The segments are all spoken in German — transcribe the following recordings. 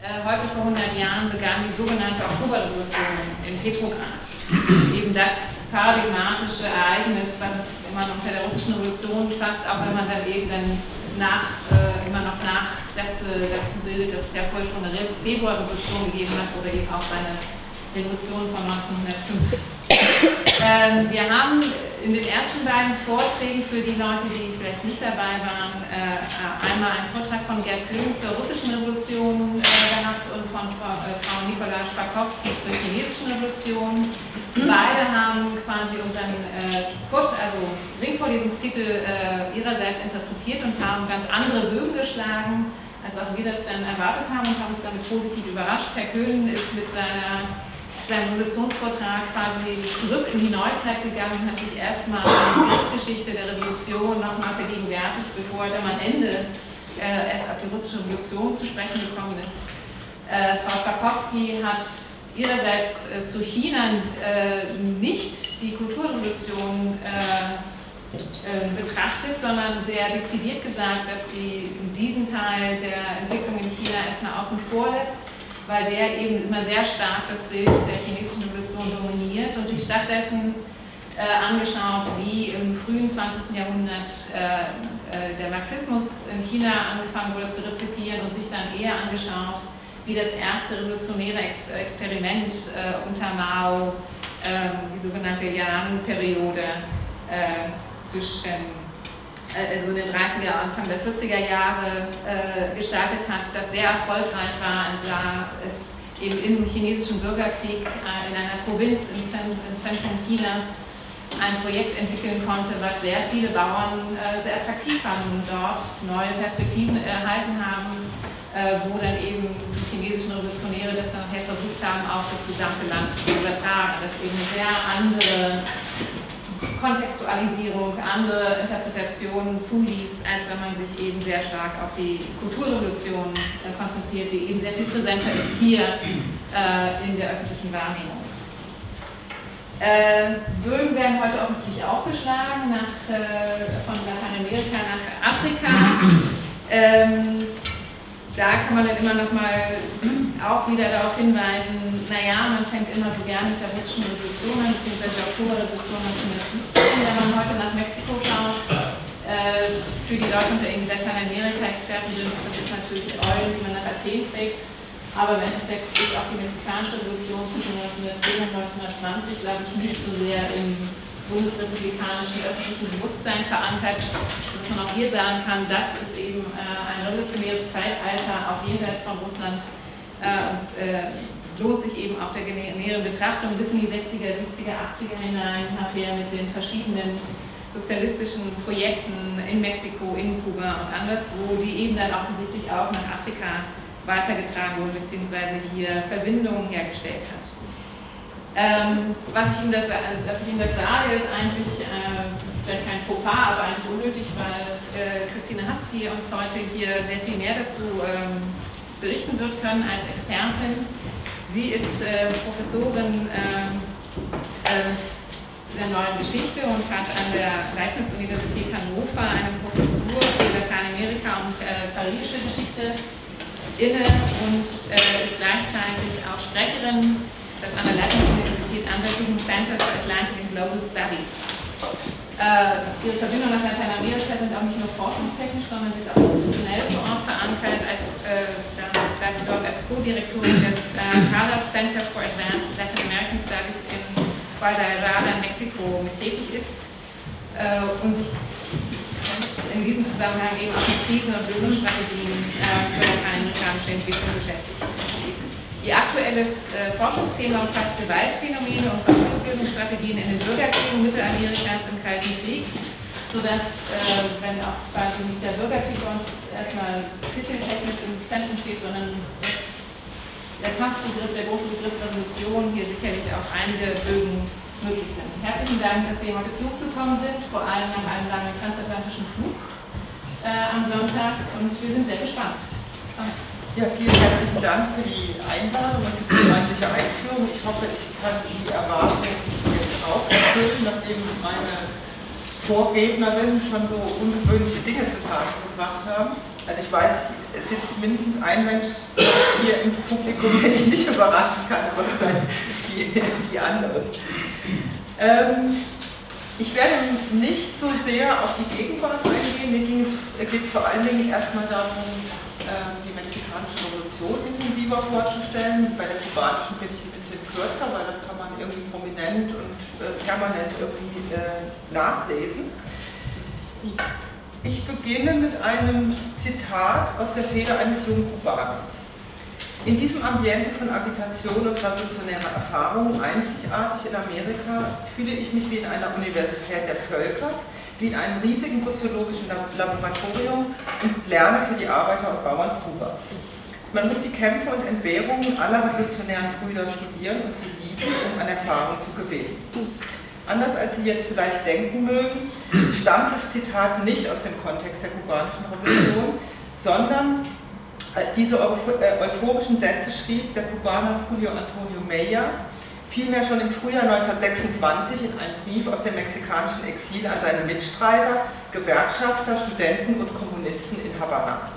Äh, heute vor 100 Jahren begann die sogenannte Oktoberrevolution in Petrograd. Eben das paradigmatische Ereignis, was immer noch der russischen Revolution fast, auch wenn man dann eben dann nach, äh, immer noch Nachsätze dazu bildet, dass es ja vorher schon eine Februarrevolution gegeben hat oder eben auch eine Revolution von 1905. Ähm, wir haben in den ersten beiden Vorträgen für die Leute, die vielleicht nicht dabei waren, äh, einmal einen Vortrag von Gerd Klön zur russischen Revolution äh, gehabt und von Frau, äh, Frau Nikola Spakowski zur chinesischen Revolution. Beide haben quasi unseren äh, also Ringvorlesungstitel äh, ihrerseits interpretiert und haben ganz andere Bögen geschlagen, als auch wir das dann erwartet haben und haben uns damit positiv überrascht. Herr Köhn ist mit seiner seinem Revolutionsvortrag quasi zurück in die Neuzeit gegangen und hat sich erstmal die Kriegsgeschichte der Revolution nochmal vergegenwärtigt, bevor er dann am Ende äh, erst auf die russische Revolution zu sprechen gekommen ist. Äh, Frau Spakowski hat ihrerseits äh, zu China äh, nicht die Kulturrevolution äh, äh, betrachtet, sondern sehr dezidiert gesagt, dass sie diesen Teil der Entwicklung in China erstmal außen vor lässt weil der eben immer sehr stark das Bild der chinesischen Revolution dominiert und sich stattdessen äh, angeschaut, wie im frühen 20. Jahrhundert äh, äh, der Marxismus in China angefangen wurde zu rezipieren und sich dann eher angeschaut, wie das erste revolutionäre Ex Experiment äh, unter Mao, ähm, die sogenannte Yan-Periode äh, zwischen also in den 30er, Anfang der 40er Jahre äh, gestaltet hat, das sehr erfolgreich war. Und da es eben im chinesischen Bürgerkrieg äh, in einer Provinz im, Zent im, Zentrum Chinas ein Projekt entwickeln konnte, was sehr viele Bauern äh, sehr attraktiv fanden und dort neue Perspektiven erhalten haben, äh, wo dann eben die chinesischen Revolutionäre das dann nachher versucht haben, auf das gesamte Land zu übertragen, das eben eine sehr andere Kontextualisierung, andere Interpretationen zuließ, als wenn man sich eben sehr stark auf die Kulturrevolution äh, konzentriert, die eben sehr viel präsenter ist hier äh, in der öffentlichen Wahrnehmung. Äh, Bögen werden heute offensichtlich auch geschlagen, nach, äh, von Lateinamerika nach Afrika. Ähm, da kann man dann immer noch mal auch wieder darauf hinweisen, naja, man fängt immer so gern mit der russischen Revolution an, beziehungsweise der Oktoberrevolution 1917, wenn man heute nach Mexiko schaut. Äh, für die Leute, unter Ihnen Lateinamerika-Experten sind, sind das natürlich Eulen, die man nach Athen trägt. Aber im Endeffekt ist auch die mexikanische Revolution zwischen 1910 und 1920, glaube ich, nicht so sehr im bundesrepublikanischen öffentlichen Bewusstsein verankert, dass man auch hier sagen kann, das ist eben äh, ein revolutionäres Zeitalter, auch jenseits von Russland. Äh, und äh, lohnt sich eben auch der näheren Betrachtung bis in die 60er, 70er, 80er hinein, nachher mit den verschiedenen sozialistischen Projekten in Mexiko, in Kuba und anderswo, die eben dann offensichtlich auch nach Afrika weitergetragen wurden, beziehungsweise hier Verbindungen hergestellt hat. Ähm, was ich Ihnen das, dass ich Ihnen das sage, ist eigentlich äh, vielleicht kein Fauxpas, aber eigentlich unnötig, weil äh, Christine Hatzki uns heute hier sehr viel mehr dazu ähm, berichten wird können als Expertin. Sie ist äh, Professorin ähm, äh, der neuen Geschichte und hat an der Leibniz-Universität Hannover eine Professur für Lateinamerika und äh, karibische Geschichte inne und äh, ist gleichzeitig auch Sprecherin das an der Leibniz-Universität ansässigen Center for Atlantic and Global Studies. Äh, ihre Verbindungen nach Lateinamerika sind auch nicht nur forschungstechnisch, sondern sie ist auch institutionell vor Ort verankert, als, äh, da, sie dort als Co-Direktorin des äh, Carlos Center for Advanced Latin American Studies in Guadalajara in Mexiko mit tätig ist äh, und sich in diesem Zusammenhang eben auch mit Krisen- und Lösungsstrategien äh, für lateinamerikanische Entwicklung beschäftigt. Ihr aktuelles äh, Forschungsthema umfasst Gewaltphänomene und Konfliktlösungsstrategien in den Bürgerkriegen Mittelamerikas im Kalten Krieg, sodass, äh, wenn auch quasi nicht der Bürgerkrieg bei uns erstmal titeltechnisch im Zentrum steht, sondern der Kampfbegriff, der große Begriff Revolution hier sicherlich auch einige Bögen möglich sind. Herzlichen Dank, dass Sie heute zu uns gekommen sind, vor allem nach einem langen transatlantischen Flug äh, am Sonntag und wir sind sehr gespannt. Danke. Ja, vielen herzlichen Dank für die Einladung und die freundliche Einführung. Ich hoffe, ich kann die Erwartungen jetzt auch erfüllen, nachdem meine Vorrednerinnen schon so ungewöhnliche Dinge zutage gebracht haben. Also ich weiß, es sitzt mindestens ein Mensch hier im Publikum, den ich nicht überraschen kann, aber vielleicht die, die anderen. Ähm, ich werde nicht so sehr auf die Gegenwart eingehen, mir geht es vor allen Dingen erstmal darum, die mexikanische Revolution intensiver vorzustellen. Bei der kubanischen bin ich ein bisschen kürzer, weil das kann man irgendwie prominent und äh, permanent irgendwie äh, nachlesen. Ich beginne mit einem Zitat aus der Feder eines jungen Kubaners. In diesem Ambiente von Agitation und revolutionärer Erfahrung, einzigartig in Amerika, fühle ich mich wie in einer Universität der Völker, wie in einem riesigen soziologischen Laboratorium und lerne für die Arbeiter und Bauern Kubas. Man muss die Kämpfe und Entbehrungen aller revolutionären Brüder studieren und sie lieben, um an Erfahrung zu gewinnen. Anders als Sie jetzt vielleicht denken mögen, stammt das Zitat nicht aus dem Kontext der kubanischen Revolution, sondern äh, diese äh, euphorischen Sätze schrieb der Kubaner Julio Antonio Meyer vielmehr schon im Frühjahr 1926 in einem Brief aus dem mexikanischen Exil an seine Mitstreiter, Gewerkschafter, Studenten und Kommunisten in Havanna.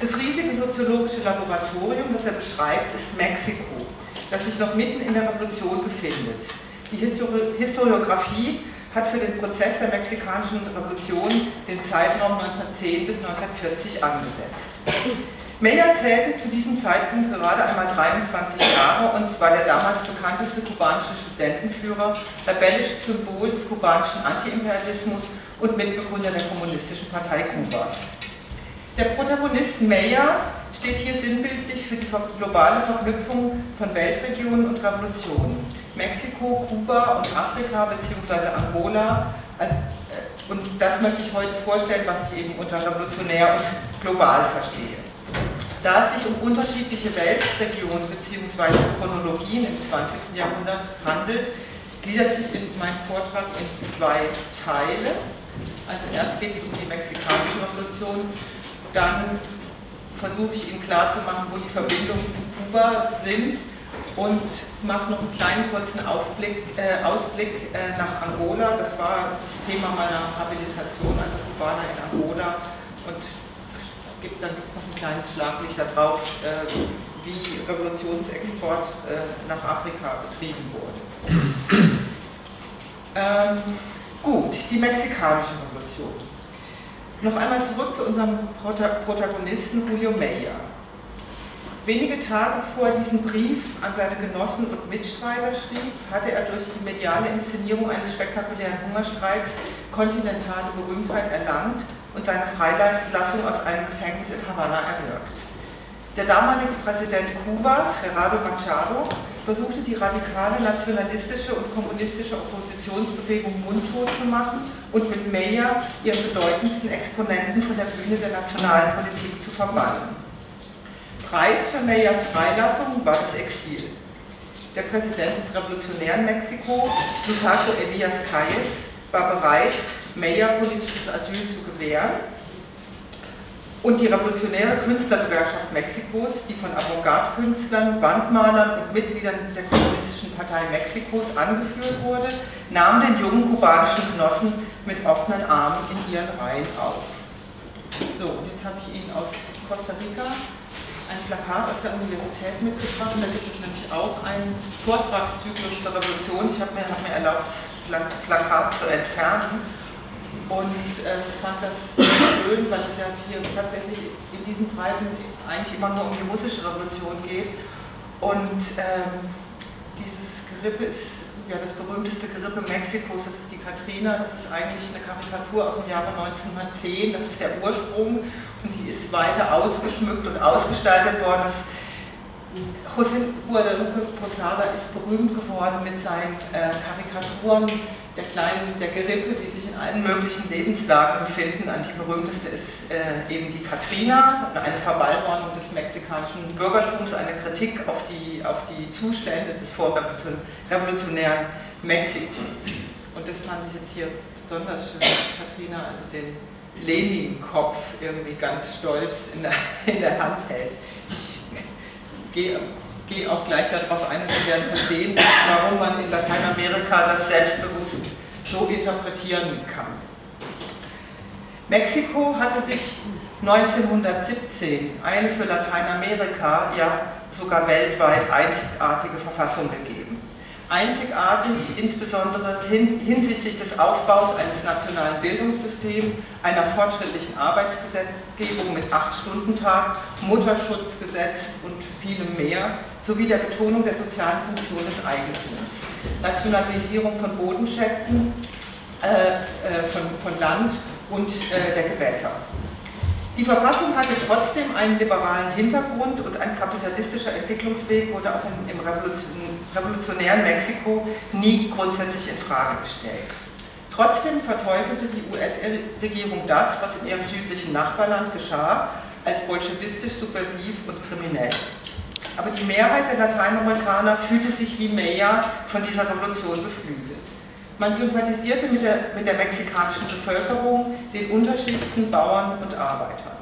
Das riesige soziologische Laboratorium, das er beschreibt, ist Mexiko, das sich noch mitten in der Revolution befindet. Die Histori Historiographie hat für den Prozess der mexikanischen Revolution den Zeitraum 1910 bis 1940 angesetzt. Meyer zählte zu diesem Zeitpunkt gerade einmal 23 Jahre und war der damals bekannteste kubanische Studentenführer, rebellisches Symbol des kubanischen Antiimperialismus und Mitbegründer der Kommunistischen Partei Kubas. Der Protagonist Meyer steht hier sinnbildlich für die globale Verknüpfung von Weltregionen und Revolutionen. Mexiko, Kuba und Afrika bzw. Angola. Äh, und das möchte ich heute vorstellen, was ich eben unter revolutionär und global verstehe. Da es sich um unterschiedliche Weltregionen bzw. Chronologien im 20. Jahrhundert handelt, gliedert sich in mein Vortrag in zwei Teile. Also erst geht es um die mexikanische Revolution, dann versuche ich Ihnen klarzumachen, wo die Verbindungen zu Kuba sind und mache noch einen kleinen kurzen Aufblick, äh, Ausblick äh, nach Angola. Das war das Thema meiner Habilitation, also Kubaner in Angola. Und gibt, dann gibt es noch ein kleines Schlaglicht darauf, äh, wie Revolutionsexport äh, nach Afrika betrieben wurde. Ähm, gut, die mexikanische Revolution. Noch einmal zurück zu unserem Protagonisten Julio Meyer. Wenige Tage vor diesem Brief an seine Genossen und Mitstreiter schrieb, hatte er durch die mediale Inszenierung eines spektakulären Hungerstreiks kontinentale Berühmtheit erlangt und seine Freilassung aus einem Gefängnis in Havanna erwirkt. Der damalige Präsident Kubas, Gerardo Machado, versuchte die radikale nationalistische und kommunistische Oppositionsbewegung mundtot zu machen und mit Meyer ihren bedeutendsten Exponenten von der Bühne der nationalen Politik zu verbannen. Preis für Meyers Freilassung war das Exil. Der Präsident des revolutionären Mexiko, Plutarco Elias Calles, war bereit, Meyer politisches Asyl zu gewähren und die revolutionäre Künstlergewerkschaft Mexikos, die von Avantgarde-Künstlern, Wandmalern und Mitgliedern der Kommunistischen Partei Mexikos angeführt wurde, nahm den jungen kubanischen Genossen mit offenen Armen in ihren Reihen auf. So, und jetzt habe ich Ihnen aus Costa Rica ein Plakat aus der Universität mitgebracht. Da gibt es nämlich auch einen Vortragszyklus zur Revolution. Ich habe mir, hab mir erlaubt, das Plakat zu entfernen und äh, fand das schön, weil es ja hier tatsächlich in diesen Breiten eigentlich immer nur um die russische Revolution geht. Und ähm, dieses Gerippe ist ja das berühmteste Gerippe Mexikos, das ist die Katrina, das ist eigentlich eine Karikatur aus dem Jahre 1910, das ist der Ursprung und sie ist weiter ausgeschmückt und ausgestaltet worden. Das José Guadalupe Posada ist berühmt geworden mit seinen äh, Karikaturen der kleinen, der Gerippe, die sich in allen möglichen Lebenslagen befinden. An die berühmteste ist äh, eben die Katrina, eine Verballhornung des mexikanischen Bürgertums, eine Kritik auf die, auf die Zustände des vorrevolutionären Mexiko. Und das fand ich jetzt hier besonders schön, dass Katrina also den Lenin-Kopf irgendwie ganz stolz in der, in der Hand hält. Ich gehe gehe auch gleich darauf ein Sie werden verstehen, warum man in Lateinamerika das selbstbewusst so interpretieren kann. Mexiko hatte sich 1917 eine für Lateinamerika, ja sogar weltweit einzigartige Verfassung gegeben. Einzigartig insbesondere hinsichtlich des Aufbaus eines nationalen Bildungssystems, einer fortschrittlichen Arbeitsgesetzgebung mit 8-Stunden-Tag, Mutterschutzgesetz und vielem mehr, sowie der Betonung der sozialen Funktion des Eigentums. Nationalisierung von Bodenschätzen, äh, äh, von, von Land und äh, der Gewässer. Die Verfassung hatte trotzdem einen liberalen Hintergrund und ein kapitalistischer Entwicklungsweg wurde auch im revolutionären Mexiko nie grundsätzlich in Frage gestellt. Trotzdem verteufelte die US-Regierung das, was in ihrem südlichen Nachbarland geschah, als bolschewistisch, subversiv und kriminell. Aber die Mehrheit der Lateinamerikaner fühlte sich wie Meyer von dieser Revolution beflügelt. Man sympathisierte mit der, mit der mexikanischen Bevölkerung, den Unterschichten, Bauern und Arbeitern.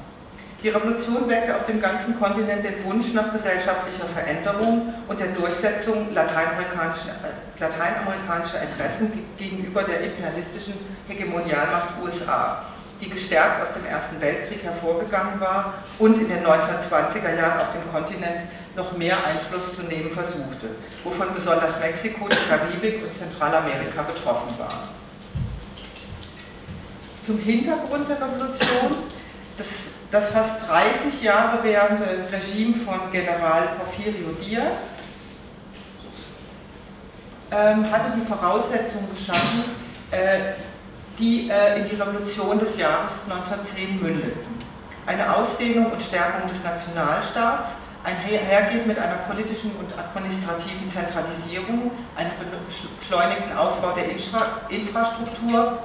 Die Revolution weckte auf dem ganzen Kontinent den Wunsch nach gesellschaftlicher Veränderung und der Durchsetzung lateinamerikanischer, äh, lateinamerikanischer Interessen gegenüber der imperialistischen Hegemonialmacht USA die gestärkt aus dem Ersten Weltkrieg hervorgegangen war und in den 1920er Jahren auf dem Kontinent noch mehr Einfluss zu nehmen versuchte, wovon besonders Mexiko, die Karibik und Zentralamerika betroffen waren. Zum Hintergrund der Revolution, das, das fast 30 Jahre währende Regime von General Porfirio Diaz ähm, hatte die Voraussetzungen geschaffen, äh, die äh, in die Revolution des Jahres 1910 mündeten. Eine Ausdehnung und Stärkung des Nationalstaats einhergeht mit einer politischen und administrativen Zentralisierung, einem beschleunigten Aufbau der Infra Infrastruktur.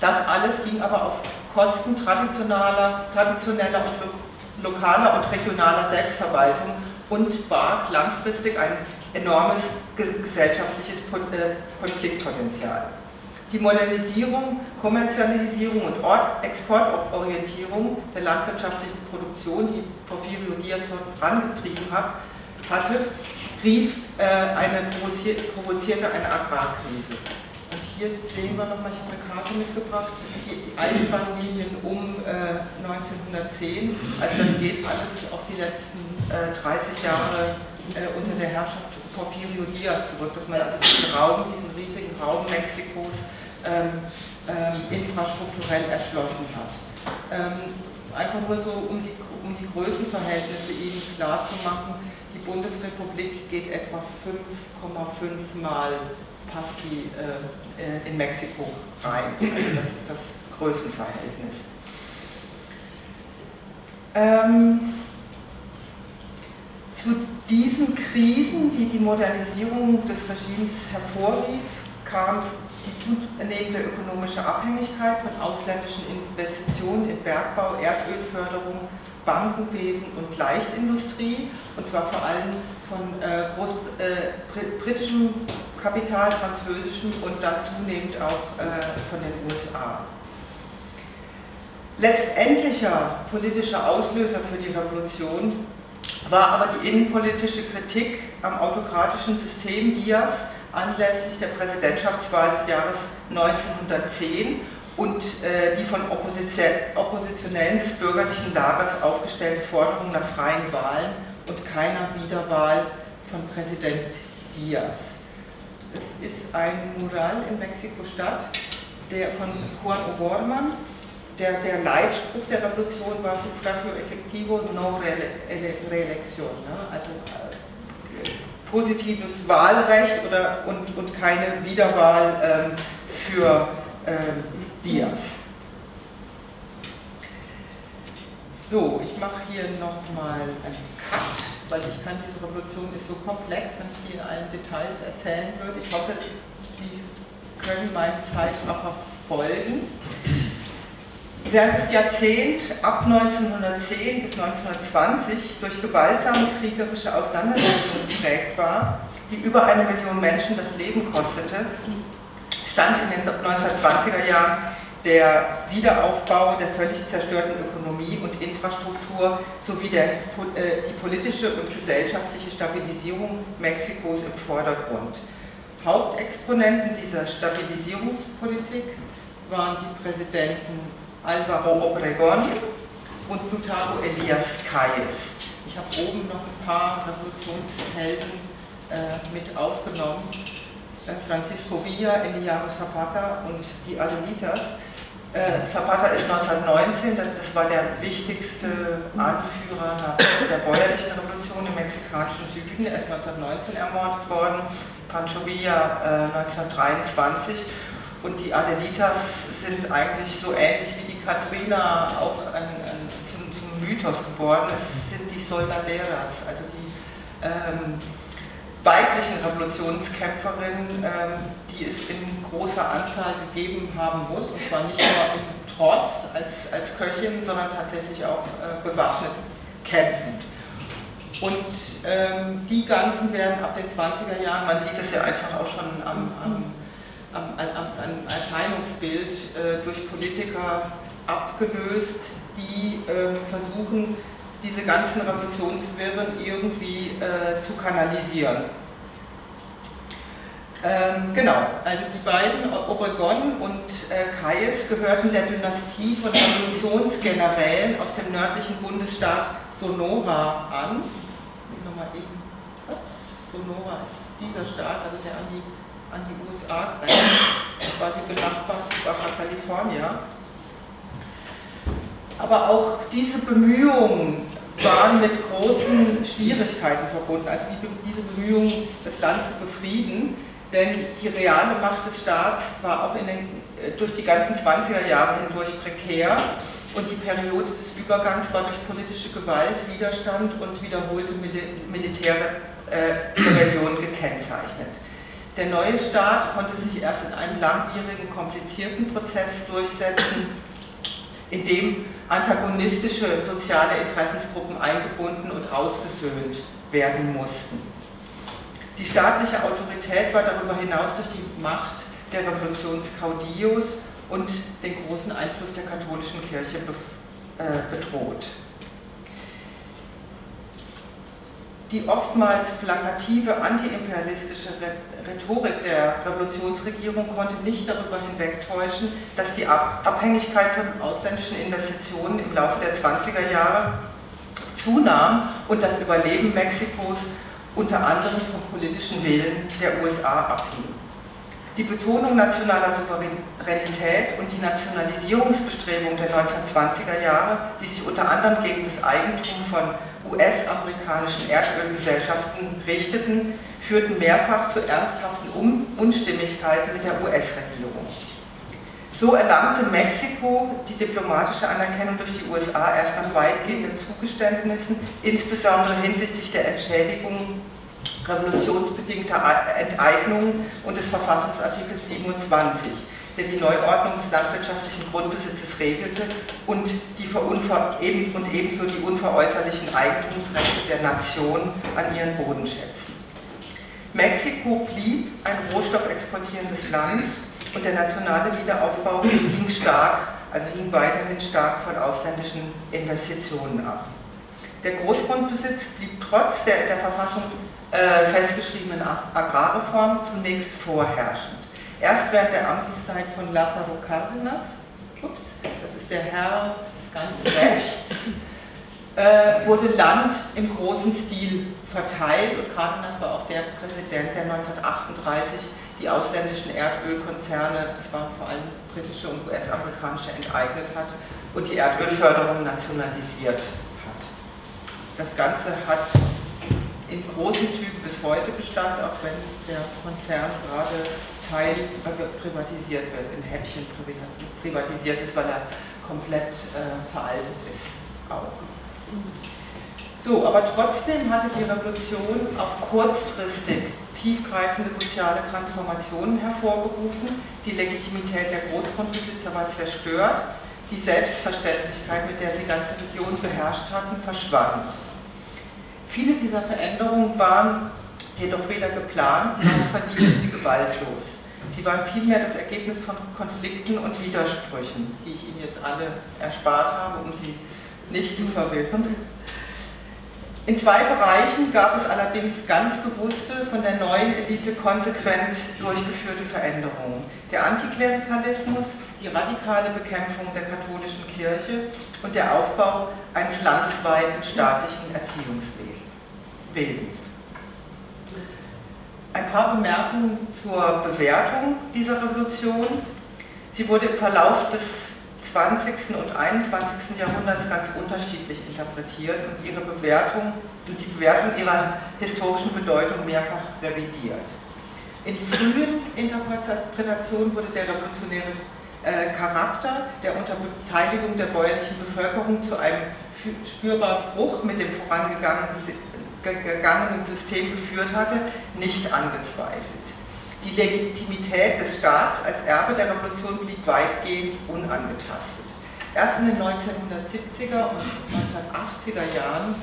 Das alles ging aber auf Kosten traditioneller, traditioneller und lo lokaler und regionaler Selbstverwaltung und barg langfristig ein enormes gesellschaftliches äh, Konfliktpotenzial. Die Modernisierung, Kommerzialisierung und Exportorientierung der landwirtschaftlichen Produktion, die Porfirio Diaz vorangetrieben hat, hatte, rief äh, eine provozierte eine Agrarkrise. Und hier sehen wir nochmal, ich habe eine Karte mitgebracht, die, Eisenbahnlinien um äh, 1910. Also das geht alles auf die letzten äh, 30 Jahre äh, unter der Herrschaft Porfirio Diaz zurück, dass man also diesen Raum, diesen riesigen Raum Mexikos infrastrukturell erschlossen hat. Ähm, einfach nur so, um die, um die Größenverhältnisse Ihnen klar zu machen, die Bundesrepublik geht etwa 5,5 Mal passt die äh, äh, in Mexiko rein. Also das ist das Größenverhältnis. Ähm, zu diesen Krisen, die die Modernisierung des Regimes hervorrief, kam die zunehmende ökonomische Abhängigkeit von ausländischen Investitionen in Bergbau, Erdölförderung, Bankenwesen und Leichtindustrie, und zwar vor allem von äh, Groß, äh, britischem Kapital, französischem und dann zunehmend auch äh, von den USA. Letztendlicher politischer Auslöser für die Revolution war aber die innenpolitische Kritik am autokratischen System Diaz, anlässlich der Präsidentschaftswahl des Jahres 1910 und äh, die von Oppositionellen des bürgerlichen Lagers aufgestellte Forderung nach freien Wahlen und keiner Wiederwahl von Präsident Diaz. Es ist ein Mural in Mexiko-Stadt, der von Juan O'Gorman, der, der Leitspruch der Revolution war Sufragio effectivo no reelección, ne? also äh, positives Wahlrecht oder, und, und keine Wiederwahl ähm, für ähm, Diaz. So, ich mache hier nochmal einen Cut, weil ich kann, diese Revolution ist so komplex, wenn ich die in allen Details erzählen würde. Ich hoffe, Sie können meine Zeit noch verfolgen. Während das Jahrzehnt ab 1910 bis 1920 durch gewaltsame kriegerische Auseinandersetzungen geprägt war, die über eine Million Menschen das Leben kostete, stand in den 1920er Jahren der Wiederaufbau der völlig zerstörten Ökonomie und Infrastruktur sowie der, äh, die politische und gesellschaftliche Stabilisierung Mexikos im Vordergrund. Hauptexponenten dieser Stabilisierungspolitik waren die Präsidenten Alvaro Obregón und Plutarco Elias Calles. Ich habe oben noch ein paar Revolutionshelden äh, mit aufgenommen. Äh, Francisco Villa, Emiliano Zapata und die Adelitas. Äh, Zapata ist 1919, das war der wichtigste Anführer der bäuerlichen Revolution im mexikanischen Süden. Er ist 1919 ermordet worden, Pancho Villa 1923 und die Adelitas sind eigentlich so ähnlich wie die Katrina auch ein, ein, zum, zum, Mythos geworden. Es sind die Soldaderas, also die ähm, weiblichen Revolutionskämpferinnen, ähm, die es in großer Anzahl gegeben haben muss, und zwar nicht nur im Tross als, als Köchin, sondern tatsächlich auch äh, bewaffnet kämpfend. Und ähm, die ganzen werden ab den 20er Jahren, man sieht es ja einfach auch schon am, am, am, am Erscheinungsbild, äh, durch Politiker abgelöst, die äh, versuchen, diese ganzen Revolutionswirren irgendwie äh, zu kanalisieren. Ähm, genau, also die beiden, Obregon und äh, Kayes, gehörten der Dynastie von Revolutionsgenerälen aus dem nördlichen Bundesstaat Sonora an. Nochmal eben, ups, Sonora ist dieser Staat, also der an die, an die USA grenzt, quasi benachbart Baja California. Aber auch diese Bemühungen waren mit großen Schwierigkeiten verbunden, also die, diese Bemühungen, das Land zu befrieden, denn die reale Macht des Staats war auch den, äh, durch die ganzen 20er Jahre hindurch prekär. Und die Periode des Übergangs war durch politische Gewalt, Widerstand und wiederholte militäre äh, Rebellion gekennzeichnet. Der neue Staat konnte sich erst in einem langwierigen, komplizierten Prozess durchsetzen, in dem antagonistische soziale Interessensgruppen eingebunden und ausgesöhnt werden mussten. Die staatliche Autorität war darüber hinaus durch die Macht der Revolutionskaudillos und den großen Einfluss der katholischen Kirche äh, bedroht. Die oftmals plakative antiimperialistische Rhetorik der Revolutionsregierung konnte nicht darüber hinwegtäuschen, dass die Abhängigkeit von ausländischen Investitionen im Laufe der 20er Jahre zunahm und das Überleben Mexikos unter anderem vom politischen Willen der USA abhing. Die Betonung nationaler Souveränität und die Nationalisierungsbestrebungen der 1920er Jahre, die sich unter anderem gegen das Eigentum von US-amerikanischen Erdölgesellschaften richteten, führten mehrfach zu ernsthaften Unstimmigkeiten mit der US-Regierung. So erlangte Mexiko die diplomatische Anerkennung durch die USA erst nach weitgehenden Zugeständnissen, insbesondere hinsichtlich der Entschädigung revolutionsbedingter Enteignungen und des Verfassungsartikels 27, der die Neuordnung des landwirtschaftlichen Grundbesitzes regelte und, die und ebenso die unveräußerlichen Eigentumsrechte der Nation an ihren Bodenschätzen. Mexiko blieb ein rohstoffexportierendes Land und der nationale Wiederaufbau hing stark, also hing weiterhin stark von ausländischen Investitionen ab. Der Großgrundbesitz blieb trotz der in der Verfassung äh, festgeschriebenen Agrarreform zunächst vorherrschend. Erst während der Amtszeit von Lázaro Cárdenas, ups, das ist der Herr ganz rechts, äh, wurde Land im großen Stil verteilt und Cárdenas war auch der Präsident, der 1938 die ausländischen Erdölkonzerne, das waren vor allem britische und US-amerikanische, enteignet hat und die Erdölförderung nationalisiert hat. Das Ganze hat in großen Zügen bis heute Bestand, auch wenn der Konzern gerade Teil privatisiert wird, in Häppchen privatisiert ist, weil er komplett äh, veraltet ist. Auch. So, aber trotzdem hatte die Revolution auch kurzfristig tiefgreifende soziale Transformationen hervorgerufen. Die Legitimität der Großgrundbesitzer war zerstört. Die Selbstverständlichkeit, mit der sie ganze Regionen beherrscht hatten, verschwand. Viele dieser Veränderungen waren jedoch weder geplant noch verliefen sie gewaltlos. Sie waren vielmehr das Ergebnis von Konflikten und Widersprüchen, die ich Ihnen jetzt alle erspart habe, um sie nicht zu verwirren. In zwei Bereichen gab es allerdings ganz bewusste, von der neuen Elite konsequent durchgeführte Veränderungen. Der Antiklerikalismus, die radikale Bekämpfung der katholischen Kirche und der Aufbau eines landesweiten staatlichen Erziehungswesens. Ein paar Bemerkungen zur Bewertung dieser Revolution. Sie wurde im Verlauf des 20. und 21. Jahrhunderts ganz unterschiedlich interpretiert und ihre Bewertung und die Bewertung ihrer historischen Bedeutung mehrfach revidiert. In frühen Interpretationen wurde der revolutionäre äh, Charakter, der unter Beteiligung der bäuerlichen Bevölkerung zu einem spürbaren Bruch mit dem vorangegangenen System geführt hatte, nicht angezweifelt. Die Legitimität des Staats als Erbe der Revolution blieb weitgehend unangetastet. Erst in den 1970er und 1980er Jahren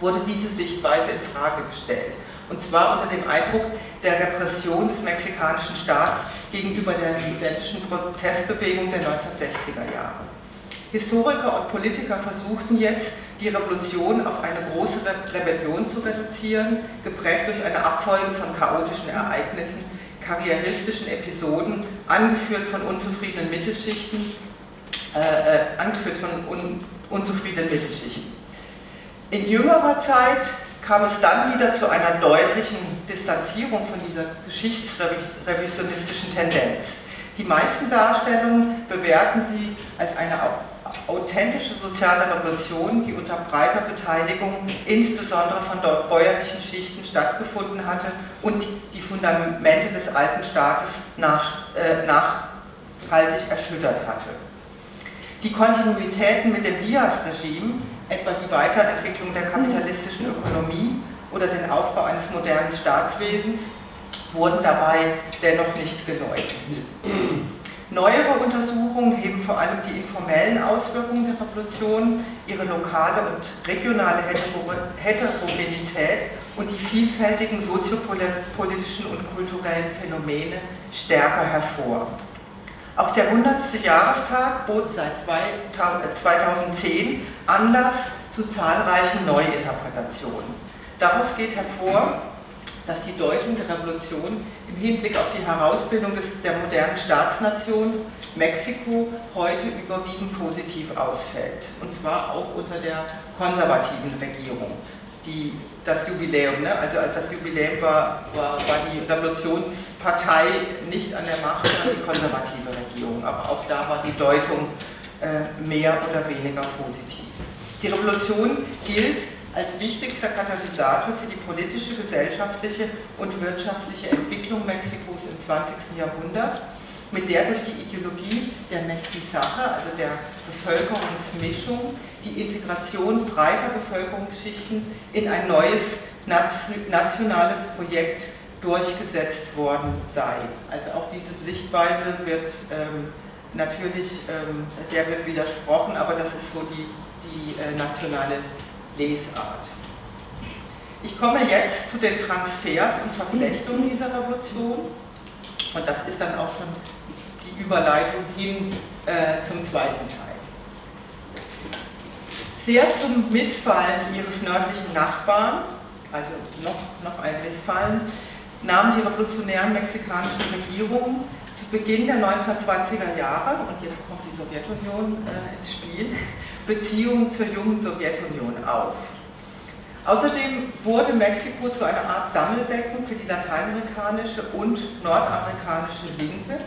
wurde diese Sichtweise in Frage gestellt. Und zwar unter dem Eindruck der Repression des mexikanischen Staats gegenüber der studentischen Protestbewegung der 1960er Jahre. Historiker und Politiker versuchten jetzt, die Revolution auf eine große Rebellion zu reduzieren, geprägt durch eine Abfolge von chaotischen Ereignissen, karrieristischen Episoden, angeführt von unzufriedenen Mittelschichten, äh, äh, angeführt von un, unzufriedenen Mittelschichten. In jüngerer Zeit kam es dann wieder zu einer deutlichen Distanzierung von dieser geschichtsrevisionistischen Tendenz. Die meisten Darstellungen bewerten sie als eine authentische soziale Revolution, die unter breiter Beteiligung insbesondere von bäuerlichen Schichten stattgefunden hatte und die Fundamente des alten Staates nach, äh, nachhaltig erschüttert hatte. Die Kontinuitäten mit dem Diaz-Regime etwa die Weiterentwicklung der kapitalistischen Ökonomie oder den Aufbau eines modernen Staatswesens, wurden dabei dennoch nicht geleugnet. Neuere Untersuchungen heben vor allem die informellen Auswirkungen der Revolution, ihre lokale und regionale Heterogenität und die vielfältigen soziopolitischen und kulturellen Phänomene stärker hervor. Auch der 100. Jahrestag bot seit 2010 Anlass zu zahlreichen Neuinterpretationen. Daraus geht hervor, dass die Deutung der Revolution im Hinblick auf die Herausbildung des, der modernen Staatsnation Mexiko heute überwiegend positiv ausfällt. Und zwar auch unter der konservativen Regierung die, das Jubiläum. Ne? Also als das Jubiläum war, war, war die Revolutionspartei nicht an der Macht, sondern die konservative Regierung. Aber auch da war die Deutung äh, mehr oder weniger positiv. Die Revolution gilt als wichtigster Katalysator für die politische, gesellschaftliche und wirtschaftliche Entwicklung Mexikos im 20. Jahrhundert mit der durch die Ideologie der Mestizaje, also der Bevölkerungsmischung, die Integration breiter Bevölkerungsschichten in ein neues nationales Projekt durchgesetzt worden sei. Also auch diese Sichtweise wird ähm, natürlich, ähm, der wird widersprochen, aber das ist so die, die äh, nationale Lesart. Ich komme jetzt zu den Transfers und Verflechtungen dieser Revolution. Und das ist dann auch schon die Überleitung hin äh, zum zweiten Teil. Sehr zum Missfallen ihres nördlichen Nachbarn, also noch, noch ein Missfallen, nahmen die revolutionären mexikanischen Regierungen zu Beginn der 1920er Jahre, und jetzt kommt die Sowjetunion äh, ins Spiel, Beziehungen zur jungen Sowjetunion auf. Außerdem wurde Mexiko zu einer Art Sammelbecken für die lateinamerikanische und nordamerikanische Linke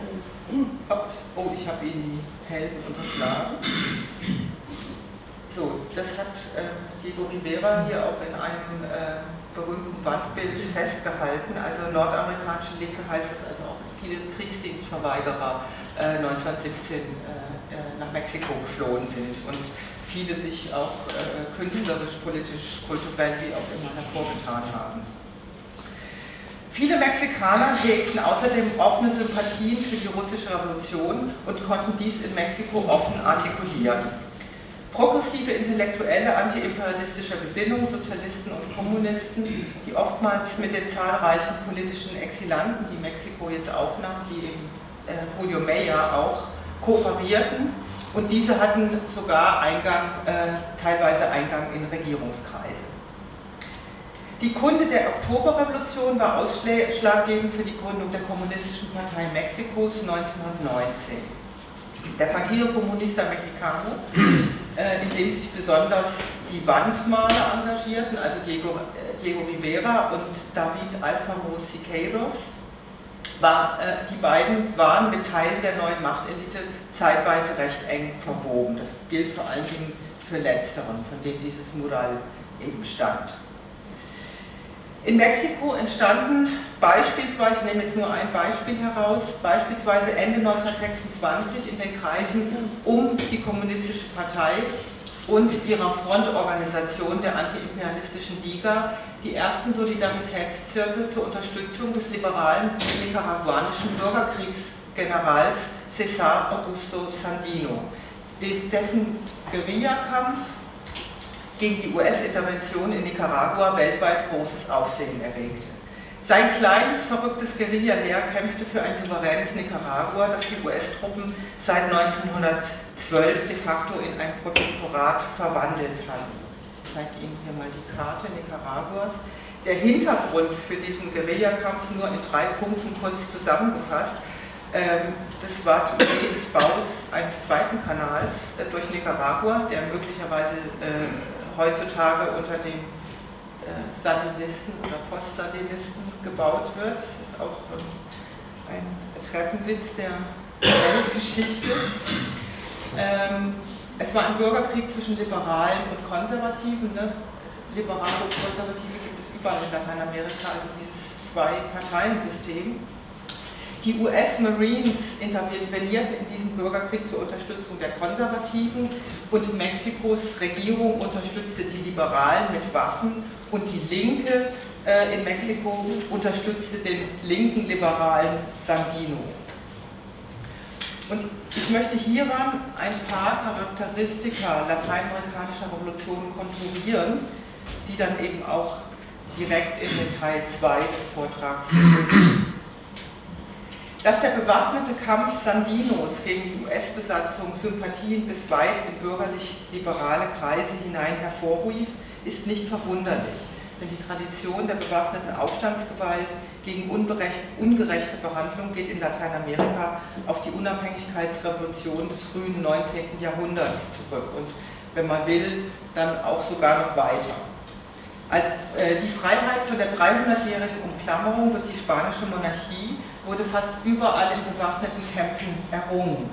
Oh, ich habe Ihnen die Helden unterschlagen. So, das hat äh, Diego Rivera hier auch in einem äh, berühmten Wandbild festgehalten. Also nordamerikanische Linke heißt es also auch viele Kriegsdienstverweigerer äh, 1917 äh, äh, nach Mexiko geflohen sind und viele sich auch äh, künstlerisch, politisch, kulturell wie auch immer hervorgetan haben. Viele Mexikaner hegten außerdem offene Sympathien für die russische Revolution und konnten dies in Mexiko offen artikulieren. Progressive Intellektuelle antiimperialistischer Gesinnung, Sozialisten und Kommunisten, die oftmals mit den zahlreichen politischen Exilanten, die Mexiko jetzt aufnahm, wie eben äh, Julio Meyer auch, kooperierten und diese hatten sogar Eingang, äh, teilweise Eingang in Regierungskreise. Die Kunde der Oktoberrevolution war ausschlaggebend für die Gründung der Kommunistischen Partei Mexikos 1919. Der Partido Comunista Mexicano, äh, in dem sich besonders die Wandmaler engagierten, also Diego, äh, Diego Rivera und David Alfaro Siqueiros, war, äh, die beiden waren mit Teilen der neuen Machtelite zeitweise recht eng verwoben. Das gilt vor allen Dingen für Letzteren, von dem dieses Mural eben stammt. In Mexiko entstanden beispielsweise, ich nehme jetzt nur ein Beispiel heraus, beispielsweise Ende 1926 in den Kreisen um die Kommunistische Partei und ihrer Frontorganisation der antiimperialistischen Liga die ersten Solidaritätszirkel zur Unterstützung des liberalen nicaraguanischen Bürgerkriegsgenerals César Augusto Sandino, dessen Guerillakampf gegen die US-Intervention in Nicaragua weltweit großes Aufsehen erregte. Sein kleines, verrücktes Guerillaheer kämpfte für ein souveränes Nicaragua, das die US-Truppen seit 1912 de facto in ein Protektorat verwandelt hatten. Ich zeige Ihnen hier mal die Karte Nicaraguas. Der Hintergrund für diesen Guerillakampf nur in drei Punkten kurz zusammengefasst. Ähm, das war die Idee des Baus eines zweiten Kanals äh, durch Nicaragua, der möglicherweise äh, heutzutage unter den äh, Sandinisten oder Post-Sandinisten gebaut wird. Das ist auch ein Treppenwitz der Weltgeschichte. Ähm, es war ein Bürgerkrieg zwischen Liberalen und Konservativen. Ne? Liberale und Konservative gibt es überall in Lateinamerika, also dieses Zwei-Parteien-System. Die US Marines intervenierten in diesem Bürgerkrieg zur Unterstützung der Konservativen und Mexikos Regierung unterstützte die Liberalen mit Waffen und die Linke äh, in Mexiko unterstützte den linken Liberalen Sandino. Und ich möchte hieran ein paar Charakteristika lateinamerikanischer Revolutionen kontrollieren, die dann eben auch direkt in den Teil 2 des Vortrags sind dass der bewaffnete Kampf Sandinos gegen die US-Besatzung Sympathien bis weit in bürgerlich-liberale Kreise hinein hervorrief, ist nicht verwunderlich, denn die Tradition der bewaffneten Aufstandsgewalt gegen ungerechte Behandlung geht in Lateinamerika auf die Unabhängigkeitsrevolution des frühen 19. Jahrhunderts zurück und, wenn man will, dann auch sogar noch weiter. Also, äh, die Freiheit von der 300-jährigen Umklammerung durch die spanische Monarchie wurde fast überall in bewaffneten Kämpfen errungen.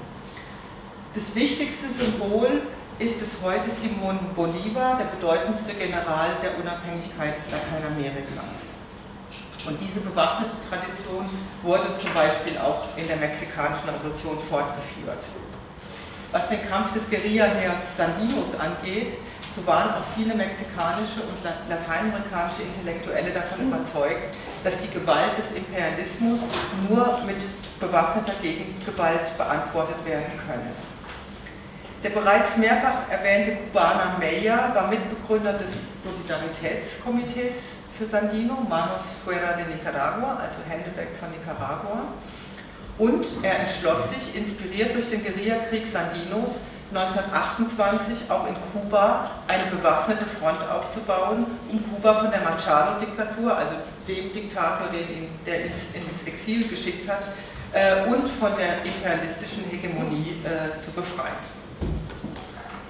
Das wichtigste Symbol ist bis heute Simón Bolívar, der bedeutendste General der Unabhängigkeit Lateinamerikas. Und diese bewaffnete Tradition wurde zum Beispiel auch in der mexikanischen Revolution fortgeführt. Was den Kampf des Guerillaheers Sandinos angeht, so waren auch viele mexikanische und lateinamerikanische Intellektuelle davon überzeugt, dass die Gewalt des Imperialismus nur mit bewaffneter Gegengewalt beantwortet werden könne. Der bereits mehrfach erwähnte Kubaner Meyer war Mitbegründer des Solidaritätskomitees für Sandino, Manos Fuera de Nicaragua, also Hände weg von Nicaragua. Und er entschloss sich, inspiriert durch den Guerillakrieg Sandinos, 1928 auch in Kuba eine bewaffnete Front aufzubauen, um Kuba von der Machado-Diktatur, also dem Diktator, den ihn, der ihn ins Exil geschickt hat, äh, und von der imperialistischen Hegemonie äh, zu befreien.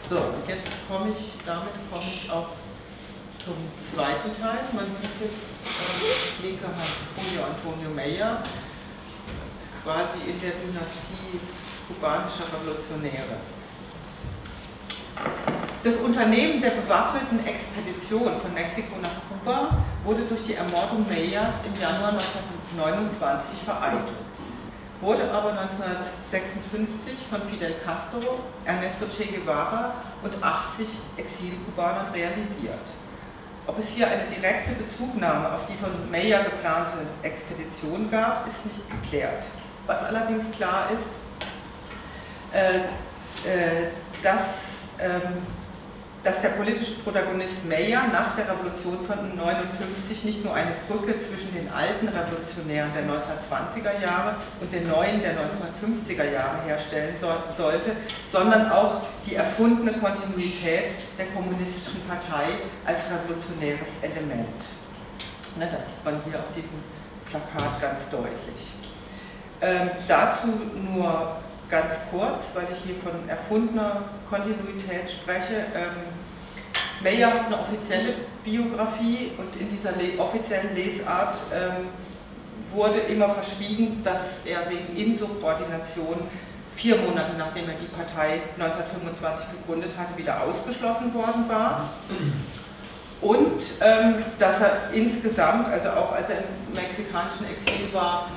So, und jetzt komme ich, damit komme ich auch zum zweiten Teil. Man sieht jetzt äh, linker Hand Julio Antonio Meyer, quasi in der Dynastie kubanischer Revolutionäre. Das Unternehmen der bewaffneten Expedition von Mexiko nach Kuba wurde durch die Ermordung Meyers im Januar 1929 vereitelt, wurde aber 1956 von Fidel Castro, Ernesto Che Guevara und 80 Exilkubanern realisiert. Ob es hier eine direkte Bezugnahme auf die von Meyer geplante Expedition gab, ist nicht geklärt. Was allerdings klar ist, äh, äh, dass ähm, dass der politische Protagonist Meyer nach der Revolution von 1959 nicht nur eine Brücke zwischen den alten Revolutionären der 1920er Jahre und den neuen der 1950er Jahre herstellen sollte, sondern auch die erfundene Kontinuität der kommunistischen Partei als revolutionäres Element. Ne, das sieht man hier auf diesem Plakat ganz deutlich. Ähm, dazu nur ganz kurz, weil ich hier von erfundener Kontinuität spreche. Ähm, Meyer hat eine offizielle Biografie und in dieser offiziellen Lesart ähm, wurde immer verschwiegen, dass er wegen Insubordination vier Monate nachdem er die Partei 1925 gegründet hatte, wieder ausgeschlossen worden war. Und ähm, dass er insgesamt, also auch als er im mexikanischen Exil war,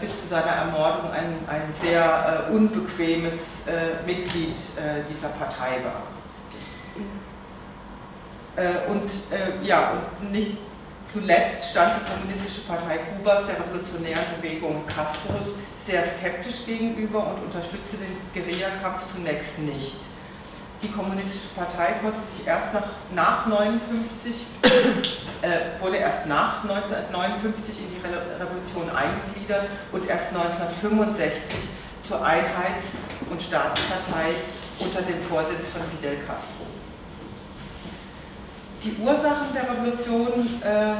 bis zu seiner Ermordung ein, ein sehr äh, unbequemes äh, Mitglied äh, dieser Partei war. Äh, und äh, ja, und nicht zuletzt stand die Kommunistische Partei Kubas der revolutionären Bewegung Castros sehr skeptisch gegenüber und unterstützte den Guerillakampf zunächst nicht. Die Kommunistische Partei konnte sich erst nach, nach 59, äh, wurde erst nach 1959 in die Revolution eingegliedert und erst 1965 zur Einheits- und Staatspartei unter dem Vorsitz von Fidel Castro. Die Ursachen der Revolution äh,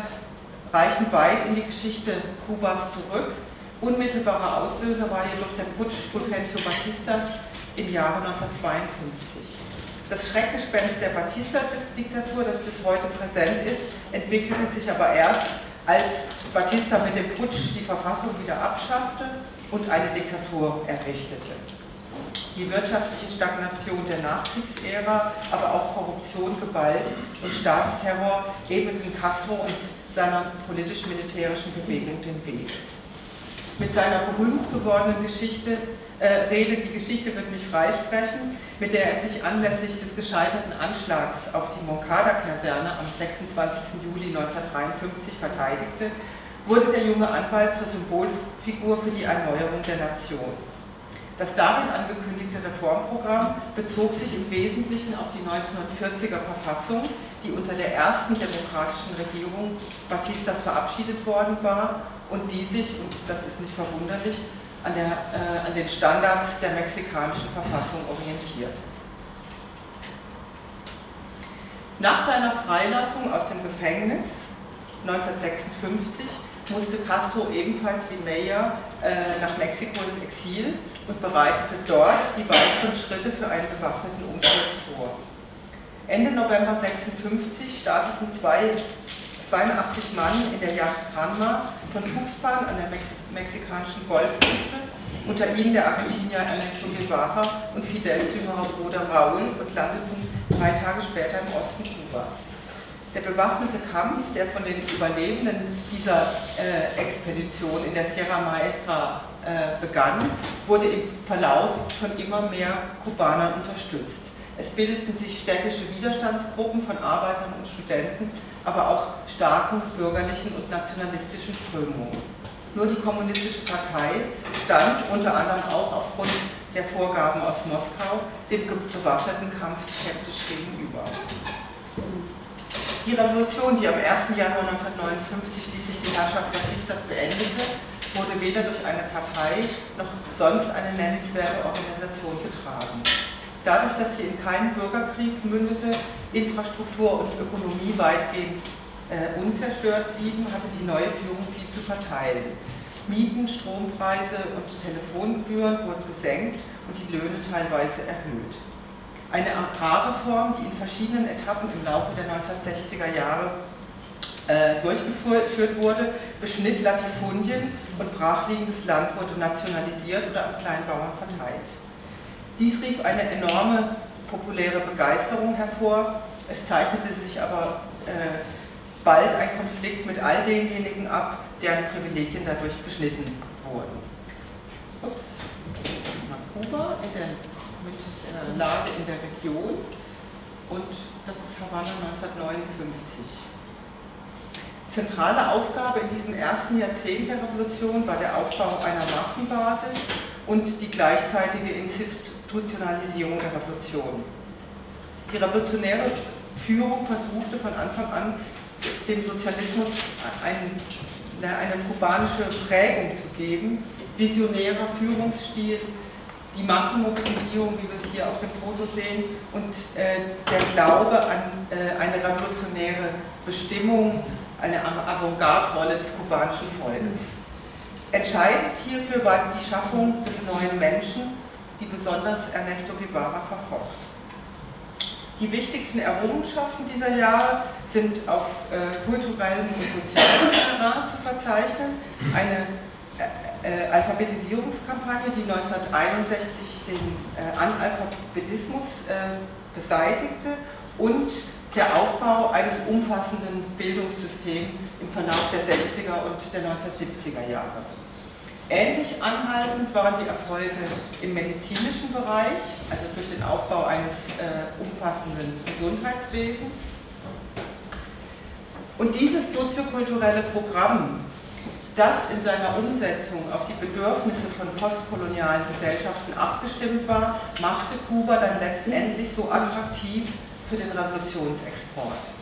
reichen weit in die Geschichte Kubas zurück. Unmittelbarer Auslöser war jedoch der Putsch Fulgencio Batistas im Jahre 1952. Das Schreckgespenst der Batista-Diktatur, das bis heute präsent ist, entwickelte sich aber erst, als Batista mit dem Putsch die Verfassung wieder abschaffte und eine Diktatur errichtete. Die wirtschaftliche Stagnation der Nachkriegsära, aber auch Korruption, Gewalt und Staatsterror ebneten Castro und seiner politisch-militärischen Bewegung den Weg. Mit seiner berühmt gewordenen Geschichte, äh, Rede Die Geschichte wird mich freisprechen, mit der er sich anlässlich des gescheiterten Anschlags auf die Moncada-Kaserne am 26. Juli 1953 verteidigte, wurde der junge Anwalt zur Symbolfigur für die Erneuerung der Nation. Das darin angekündigte Reformprogramm bezog sich im Wesentlichen auf die 1940er Verfassung, die unter der ersten demokratischen Regierung Batistas verabschiedet worden war und die sich, und das ist nicht verwunderlich, an, der, äh, an den Standards der mexikanischen Verfassung orientiert. Nach seiner Freilassung aus dem Gefängnis 1956 musste Castro ebenfalls wie Meyer äh, nach Mexiko ins Exil und bereitete dort die weiteren Schritte für einen bewaffneten Umsturz vor. Ende November 1956 starteten zwei, 82 Mann in der Yacht Granma von Tuxpan an der Mex mexikanischen Golfküste, unter ihnen der Argentinier Ernesto Guevara und Fidels jüngerer Bruder Raúl und landeten drei Tage später im Osten Kubas. Der bewaffnete Kampf, der von den Überlebenden dieser äh, Expedition in der Sierra Maestra äh, begann, wurde im Verlauf von immer mehr Kubanern unterstützt. Es bildeten sich städtische Widerstandsgruppen von Arbeitern und Studenten, aber auch starken bürgerlichen und nationalistischen Strömungen. Nur die Kommunistische Partei stand unter anderem auch aufgrund der Vorgaben aus Moskau dem bewaffneten Kampf skeptisch gegenüber. Die Revolution, die am 1. Januar 1959 schließlich die Herrschaft Batistas beendete, wurde weder durch eine Partei noch sonst eine nennenswerte Organisation getragen. Dadurch, dass sie in keinen Bürgerkrieg mündete, Infrastruktur und Ökonomie weitgehend äh, unzerstört blieben, hatte die neue Führung viel zu verteilen. Mieten, Strompreise und Telefongebühren wurden gesenkt und die Löhne teilweise erhöht. Eine Agrarreform, die in verschiedenen Etappen im Laufe der 1960er Jahre äh, durchgeführt wurde, beschnitt Latifundien und brachliegendes Land wurde nationalisiert oder an Kleinbauern verteilt. Dies rief eine enorme populäre Begeisterung hervor. Es zeichnete sich aber äh, bald ein Konflikt mit all denjenigen ab, deren Privilegien dadurch beschnitten wurden. Ups. Kuba in der mit äh, Lage in der Region und das ist Havanna 1959. Zentrale Aufgabe in diesem ersten Jahrzehnt der Revolution war der Aufbau einer Massenbasis und die gleichzeitige Institutionalisierung der Revolution. Die revolutionäre Führung versuchte von Anfang an, dem Sozialismus eine, eine kubanische Prägung zu geben, visionärer Führungsstil, die Massenmobilisierung, wie wir es hier auf dem Foto sehen, und äh, der Glaube an äh, eine revolutionäre Bestimmung, eine Avantgarde-Rolle des kubanischen Volkes. Entscheidend hierfür war die Schaffung des neuen Menschen, die besonders Ernesto Guevara verfocht. Die wichtigsten Errungenschaften dieser Jahre sind auf äh, kulturellen und sozialen Terrain zu verzeichnen. Eine äh, äh, Alphabetisierungskampagne, die 1961 den äh, Analphabetismus äh, beseitigte und der Aufbau eines umfassenden Bildungssystems im Verlauf der 60er und der 1970er Jahre. Ähnlich anhaltend waren die Erfolge im medizinischen Bereich, also durch den Aufbau eines äh, umfassenden Gesundheitswesens. Und dieses soziokulturelle Programm, das in seiner Umsetzung auf die Bedürfnisse von postkolonialen Gesellschaften abgestimmt war, machte Kuba dann letztendlich so attraktiv für den Revolutionsexport.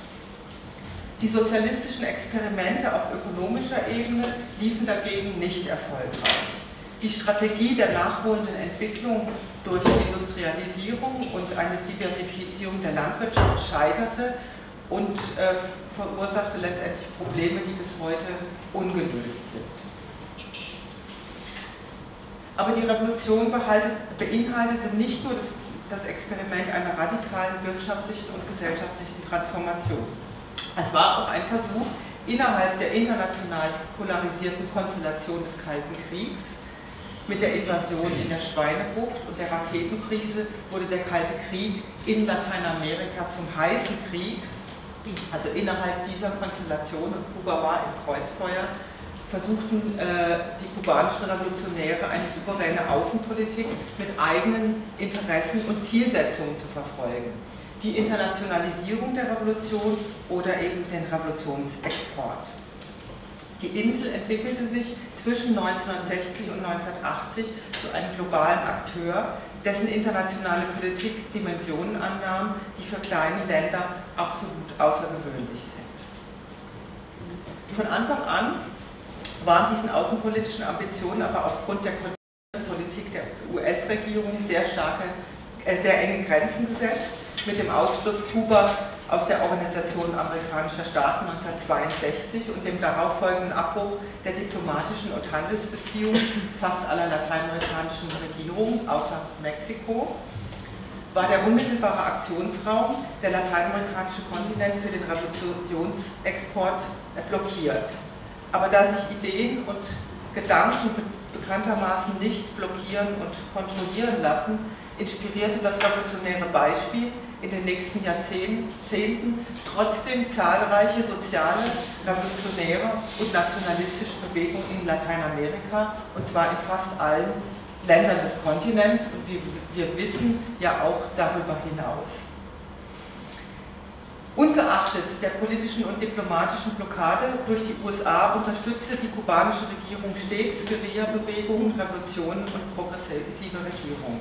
Die sozialistischen Experimente auf ökonomischer Ebene liefen dagegen nicht erfolgreich. Die Strategie der nachholenden Entwicklung durch Industrialisierung und eine Diversifizierung der Landwirtschaft scheiterte und äh, verursachte letztendlich Probleme, die bis heute ungelöst sind. Aber die Revolution beinhaltete nicht nur das das Experiment einer radikalen wirtschaftlichen und gesellschaftlichen Transformation. Es war auch ein Versuch, innerhalb der international polarisierten Konstellation des Kalten Kriegs, mit der Invasion in der Schweinebucht und der Raketenkrise wurde der Kalte Krieg in Lateinamerika zum heißen Krieg. Also innerhalb dieser Konstellation, und Kuba war im Kreuzfeuer, versuchten äh, die kubanischen Revolutionäre eine souveräne Außenpolitik mit eigenen Interessen und Zielsetzungen zu verfolgen. Die Internationalisierung der Revolution oder eben den Revolutionsexport. Die Insel entwickelte sich zwischen 1960 und 1980 zu einem globalen Akteur, dessen internationale Politik Dimensionen annahm, die für kleine Länder absolut außergewöhnlich sind. Von Anfang an waren diesen außenpolitischen Ambitionen aber aufgrund der Politik der US-Regierung sehr starke, äh, sehr enge Grenzen gesetzt, mit dem Ausschluss Kubas aus der Organisation amerikanischer Staaten 1962 und dem darauffolgenden Abbruch der diplomatischen und Handelsbeziehungen fast aller lateinamerikanischen Regierungen außer Mexiko war der unmittelbare Aktionsraum der lateinamerikanische Kontinent für den Revolutionsexport blockiert. Aber da sich Ideen und Gedanken bekanntermaßen nicht blockieren und kontrollieren lassen, inspirierte das revolutionäre Beispiel in den nächsten Jahrzehnten trotzdem zahlreiche soziale, revolutionäre und nationalistische Bewegungen in Lateinamerika, und zwar in fast allen Ländern des Kontinents und wie wir wissen, ja auch darüber hinaus. Ungeachtet der politischen und diplomatischen Blockade durch die USA unterstützte die kubanische Regierung stets Guerilla-Bewegungen, Revolutionen und progressive Regierungen.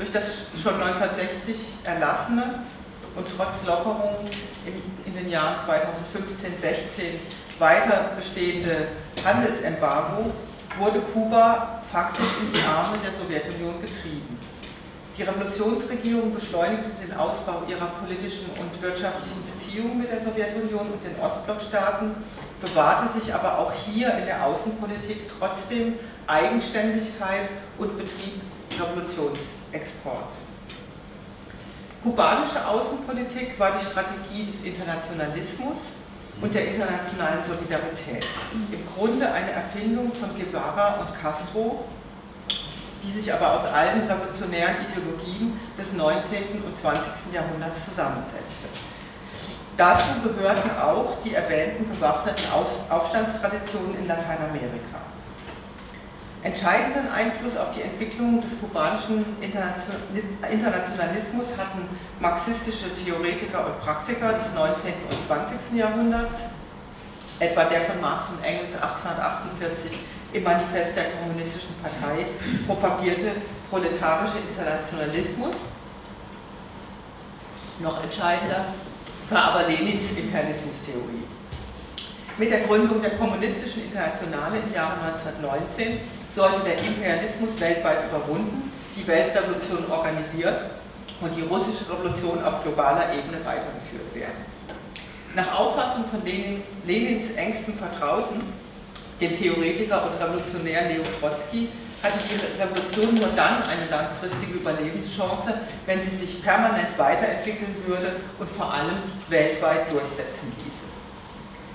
Durch das schon 1960 erlassene und trotz Lockerungen in den Jahren 2015-16 weiter bestehende Handelsembargo wurde Kuba faktisch in die Arme der Sowjetunion getrieben. Die Revolutionsregierung beschleunigte den Ausbau ihrer politischen und wirtschaftlichen Beziehungen mit der Sowjetunion und den Ostblockstaaten, bewahrte sich aber auch hier in der Außenpolitik trotzdem Eigenständigkeit und betrieb Revolutionsexport. Kubanische Außenpolitik war die Strategie des Internationalismus und der internationalen Solidarität. Im Grunde eine Erfindung von Guevara und Castro, die sich aber aus allen revolutionären Ideologien des 19. und 20. Jahrhunderts zusammensetzte. Dazu gehörten auch die erwähnten bewaffneten Aufstandstraditionen in Lateinamerika. Entscheidenden Einfluss auf die Entwicklung des kubanischen Internationalismus hatten marxistische Theoretiker und Praktiker des 19. und 20. Jahrhunderts, etwa der von Marx und Engels 1848 im Manifest der Kommunistischen Partei propagierte proletarische Internationalismus. Noch entscheidender war aber Lenins Imperialismustheorie. Mit der Gründung der Kommunistischen Internationale im Jahre 1919 sollte der Imperialismus weltweit überwunden, die Weltrevolution organisiert und die russische Revolution auf globaler Ebene weitergeführt werden. Nach Auffassung von Lenin, Lenins engsten Vertrauten dem Theoretiker und Revolutionär Leo Trotzki hatte die Revolution nur dann eine langfristige Überlebenschance, wenn sie sich permanent weiterentwickeln würde und vor allem weltweit durchsetzen ließe.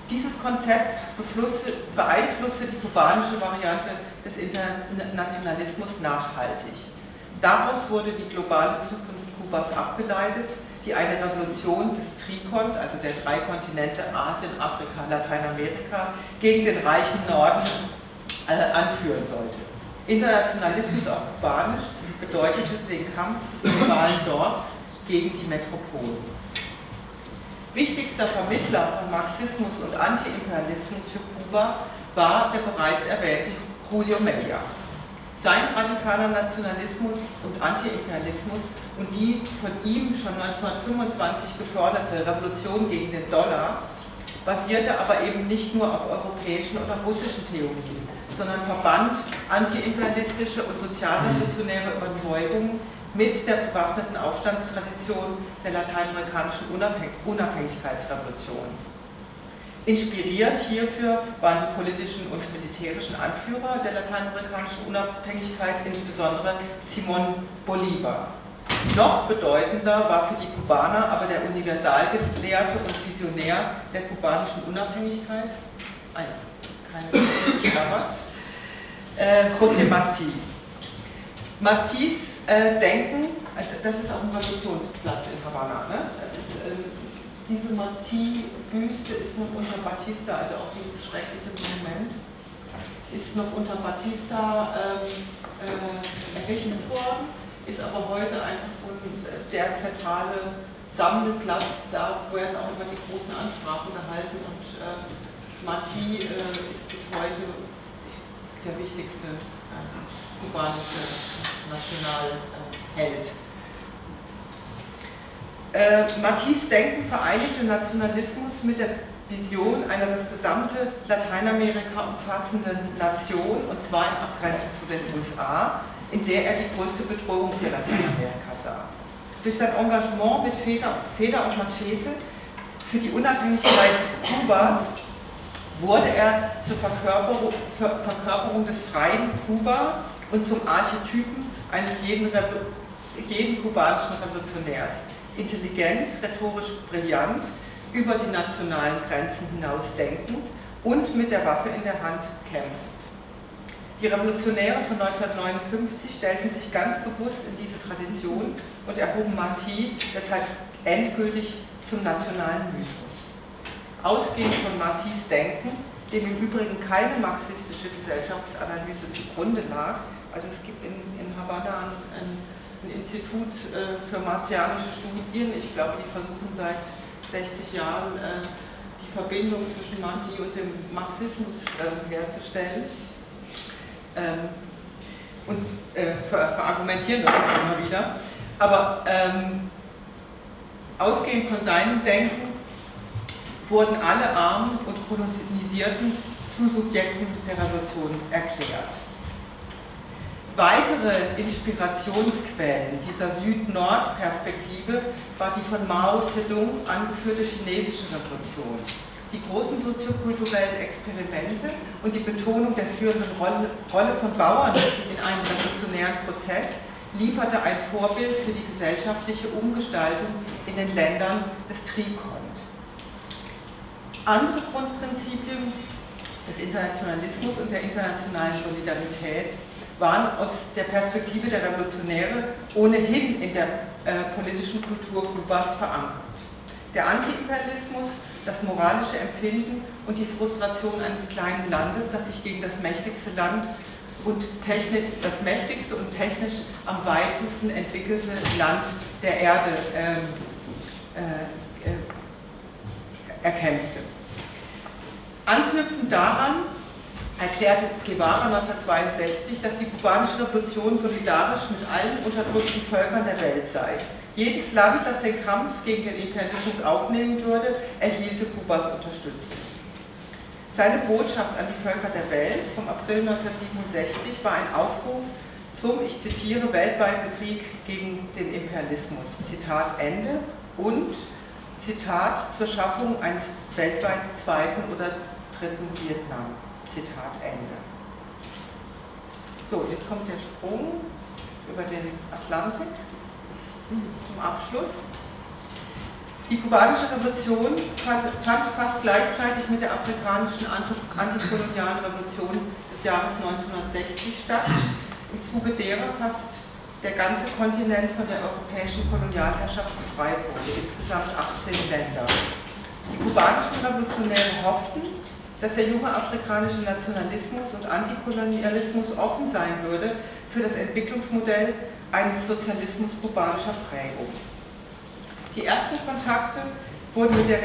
Dieses Konzept beeinflusste die kubanische Variante des Internationalismus nachhaltig. Daraus wurde die globale Zukunft Kubas abgeleitet, die eine Revolution des Trikont, also der drei Kontinente Asien, Afrika, Lateinamerika, gegen den reichen Norden äh, anführen sollte. Internationalismus auf Kubanisch bedeutete den Kampf des globalen Dorfs gegen die Metropolen. Wichtigster Vermittler von Marxismus und Antiimperialismus für Kuba war der bereits erwähnte Julio Mella. Sein radikaler Nationalismus und Antiimperialismus und die von ihm schon 1925 geförderte Revolution gegen den Dollar basierte aber eben nicht nur auf europäischen oder russischen Theorien, sondern verband antiimperialistische und sozialrevolutionäre Überzeugungen mit der bewaffneten Aufstandstradition der lateinamerikanischen Unabhängigkeitsrevolution. Inspiriert hierfür waren die politischen und militärischen Anführer der lateinamerikanischen Unabhängigkeit, insbesondere Simón Bolívar. Noch bedeutender war für die Kubaner aber der Universalgelehrte und Visionär der kubanischen Unabhängigkeit, ah ja, keine äh, José Martí. Martís äh, denken, also das ist auch ein Revolutionsplatz in Havanna, ne? Ist, äh, diese Marti-Büste ist noch unter Batista, also auch dieses schreckliche Monument, ist noch unter Batista ähm, äh, errichtet worden, ist aber heute einfach so ein, der zentrale Sammelplatz, da werden auch immer die großen Ansprachen gehalten und äh, Marti äh, ist bis heute der wichtigste äh, kubanische Nationalheld. Äh, Matisse Denken vereinigte Nationalismus mit der Vision einer das gesamte Lateinamerika umfassenden Nation, und zwar in Abgrenzung zu den USA, in der er die größte Bedrohung für Lateinamerika sah. Durch sein Engagement mit Feder, Feder und Machete für die Unabhängigkeit Kubas wurde er zur Verkörperung, Verkörperung des freien Kuba und zum Archetypen eines jeden, jeden kubanischen Revolutionärs. Intelligent, rhetorisch brillant, über die nationalen Grenzen hinaus denkend und mit der Waffe in der Hand kämpfend. Die Revolutionäre von 1959 stellten sich ganz bewusst in diese Tradition und erhoben Marti deshalb endgültig zum nationalen Mythos. Ausgehend von Martis Denken, dem im Übrigen keine marxistische Gesellschaftsanalyse zugrunde lag, also es gibt in, in Havanna ein, ein Institut äh, für martianische Studien. Ich glaube, die versuchen seit 60 Jahren äh, die Verbindung zwischen Marti und dem Marxismus äh, herzustellen. Ähm, und äh, ver verargumentieren das auch immer wieder. Aber ähm, ausgehend von seinem Denken wurden alle Armen und Kolonisierten zu Subjekten der Revolution erklärt. Weitere Inspirationsquellen dieser Süd-Nord-Perspektive war die von Mao Zedong angeführte chinesische Revolution. Die großen soziokulturellen Experimente und die Betonung der führenden Rolle, von Bauern in einem revolutionären Prozess lieferte ein Vorbild für die gesellschaftliche Umgestaltung in den Ländern des Trikont. Andere Grundprinzipien des Internationalismus und der internationalen Solidarität waren aus der Perspektive der Revolutionäre ohnehin in der äh, politischen Kultur Kubas verankert. Der Antiimperialismus, das moralische Empfinden und die Frustration eines kleinen Landes, das sich gegen das mächtigste Land und das mächtigste und technisch am weitesten entwickelte Land der Erde ähm, äh, äh, erkämpfte. Anknüpfend daran erklärte Guevara 1962, dass die kubanische Revolution solidarisch mit allen unterdrückten Völkern der Welt sei. Jedes Land, das den Kampf gegen den Imperialismus aufnehmen würde, erhielte Kubas Unterstützung. Seine Botschaft an die Völker der Welt vom April 1967 war ein Aufruf zum, ich zitiere, weltweiten Krieg gegen den Imperialismus. Zitat Ende und Zitat zur Schaffung eines weltweit zweiten oder dritten Vietnam. Zitat Ende. So, jetzt kommt der Sprung über den Atlantik zum Abschluss. Die kubanische Revolution fand, fast gleichzeitig mit der afrikanischen antikolonialen Revolution des Jahres 1960 statt, im Zuge derer fast der ganze Kontinent von der europäischen Kolonialherrschaft befreit wurde, insgesamt 18 Länder. Die kubanischen Revolutionäre hofften, dass der junge afrikanische Nationalismus und Antikolonialismus offen sein würde für das Entwicklungsmodell eines Sozialismus kubanischer Prägung. Die ersten Kontakte wurden mit der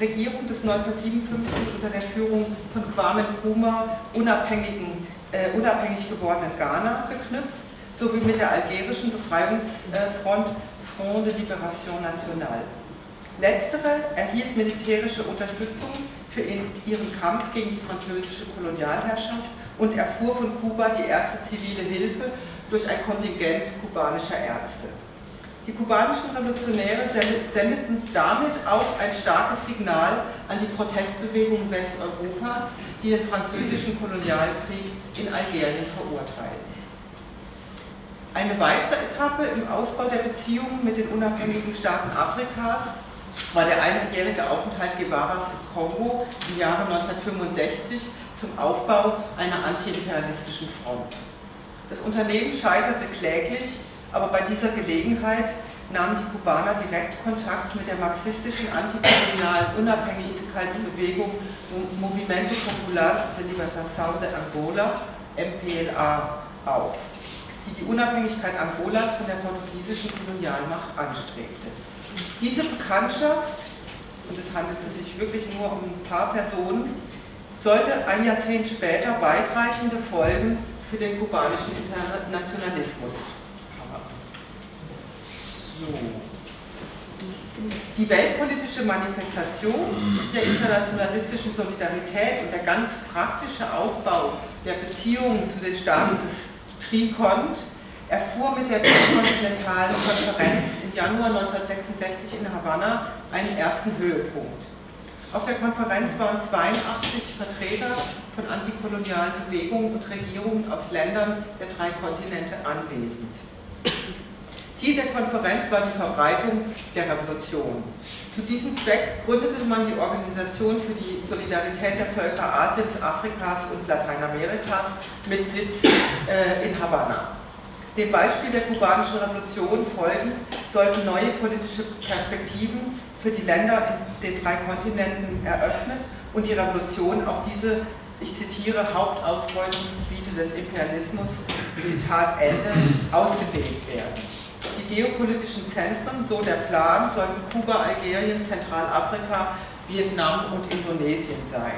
Regierung des 1957 unter der Führung von Kwame Nkrumah äh, unabhängig gewordenen Ghana geknüpft, sowie mit der algerischen Befreiungsfront Front de Libération Nationale. Letztere erhielt militärische Unterstützung für ihren Kampf gegen die französische Kolonialherrschaft und erfuhr von Kuba die erste zivile Hilfe durch ein Kontingent kubanischer Ärzte. Die kubanischen Revolutionäre sendeten damit auch ein starkes Signal an die Protestbewegung Westeuropas, die den französischen Kolonialkrieg in Algerien verurteilten. Eine weitere Etappe im Ausbau der Beziehungen mit den unabhängigen Staaten Afrikas war der einjährige Aufenthalt Guevaras im Kongo im Jahre 1965 zum Aufbau einer antiimperialistischen Front. Das Unternehmen scheiterte kläglich aber bei dieser Gelegenheit nahmen die Kubaner direkt Kontakt mit der marxistischen antikolonialen Unabhängigkeitsbewegung Movimento Popular de Libertação de Angola, MPLA, auf, die die Unabhängigkeit Angolas von der portugiesischen Kolonialmacht anstrebte. Diese Bekanntschaft, und es handelte sich wirklich nur um ein paar Personen, sollte ein Jahrzehnt später weitreichende Folgen für den kubanischen Internationalismus die weltpolitische Manifestation der internationalistischen Solidarität und der ganz praktische Aufbau der Beziehungen zu den Staaten des Trikont erfuhr mit der Kontinentalen Konferenz Januar 1966 in Havanna einen ersten Höhepunkt. Auf der Konferenz waren 82 Vertreter von antikolonialen Bewegungen und Regierungen aus Ländern der drei Kontinente anwesend. Ziel der Konferenz war die Verbreitung der Revolution. Zu diesem Zweck gründete man die Organisation für die Solidarität der Völker Asiens, Afrikas und Lateinamerikas mit Sitz äh, in Havanna. Dem Beispiel der kubanischen Revolution folgend sollten neue politische Perspektiven für die Länder in den drei Kontinenten eröffnet und die Revolution auf diese, ich zitiere, Hauptausbeutungsgebiete des Imperialismus, Zitat Ende, ausgedehnt werden. Die geopolitischen Zentren, so der Plan, sollten Kuba, Algerien, Zentralafrika, Vietnam und Indonesien sein.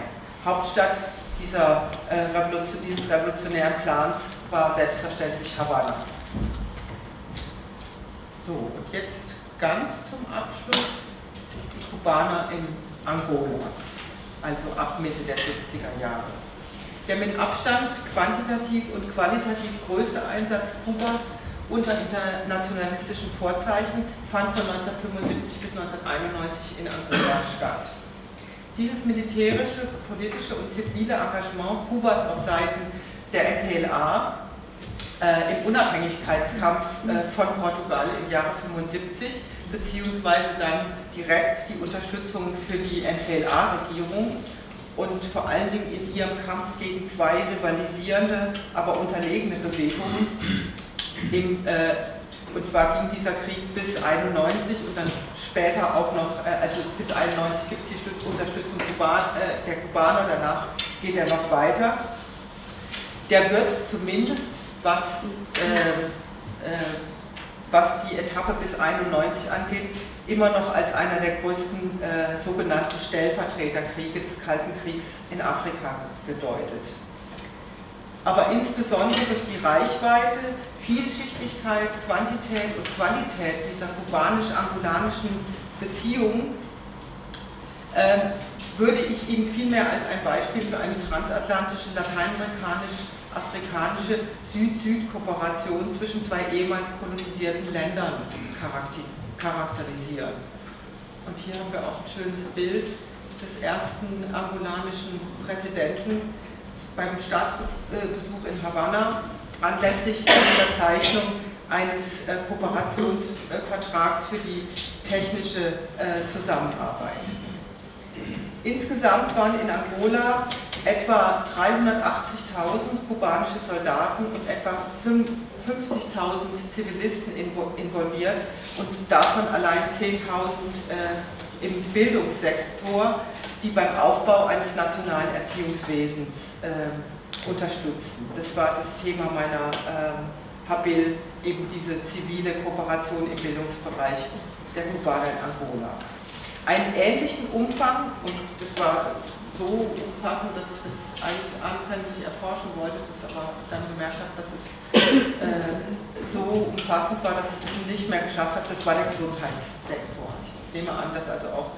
Hauptstadt dieser, äh, Revolution, dieses revolutionären Plans war selbstverständlich Havanna. So, und jetzt ganz zum Abschluss die Kubaner in Angola, also ab Mitte der 70er Jahre. Der mit Abstand quantitativ und qualitativ größte Einsatz Kubas unter internationalistischen Vorzeichen fand von 1975 bis 1991 in Angola statt. Dieses militärische, politische und zivile Engagement Kubas auf Seiten der MPLA äh, im Unabhängigkeitskampf äh, von Portugal im Jahre 1975 beziehungsweise dann direkt die Unterstützung für die MPLA-Regierung und vor allen Dingen in ihrem Kampf gegen zwei rivalisierende, aber unterlegene Bewegungen, im, äh, und zwar ging dieser Krieg bis 91 und dann später auch noch, äh, also bis 91 gibt es die Unterstützung Kuban, äh, der Kubaner, danach geht er noch weiter. Der wird zumindest, was, äh, äh, was die Etappe bis 91 angeht, immer noch als einer der größten äh, sogenannten Stellvertreterkriege des Kalten Kriegs in Afrika gedeutet. Aber insbesondere durch die Reichweite Vielschichtigkeit, Quantität und Qualität dieser kubanisch-angolanischen Beziehungen äh, würde ich Ihnen vielmehr als ein Beispiel für eine transatlantische, lateinamerikanisch-afrikanische Süd-Süd-Kooperation zwischen zwei ehemals kolonisierten Ländern charakterisieren. Und hier haben wir auch ein schönes Bild des ersten angolanischen Präsidenten beim Staatsbesuch in Havanna anlässlich der Unterzeichnung eines äh, Kooperationsvertrags für die technische äh, Zusammenarbeit. Insgesamt waren in Angola etwa 380.000 kubanische Soldaten und etwa 50.000 Zivilisten involviert und davon allein 10.000 äh, im Bildungssektor, die beim Aufbau eines nationalen Erziehungswesens äh, unterstützten. Das war das Thema meiner äh, Habil, eben diese zivile Kooperation im Bildungsbereich der Kubaner in Angola. Einen ähnlichen Umfang, und das war so umfassend, dass ich das eigentlich anfänglich erforschen wollte, das aber dann gemerkt habe, dass es äh, so umfassend war, dass ich das nicht mehr geschafft habe, das war der Gesundheitssektor. Ich nehme an, dass also auch